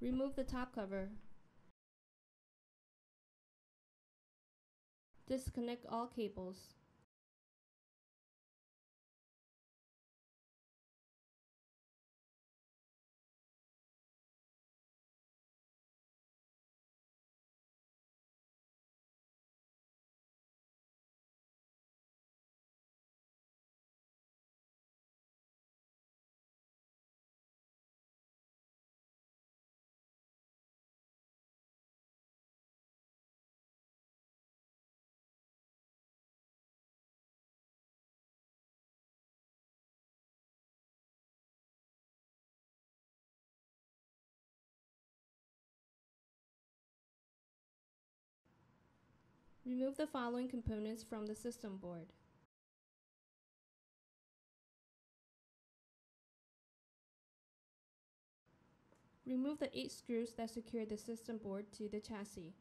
Remove the top cover. Disconnect all cables. Remove the following components from the system board. Remove the 8 screws that secure the system board to the chassis.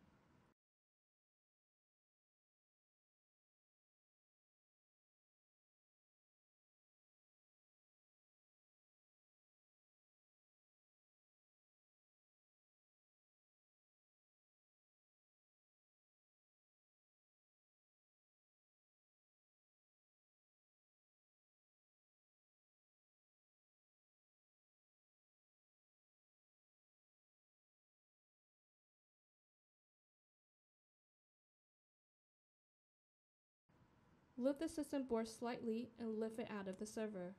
Lift the system board slightly and lift it out of the server.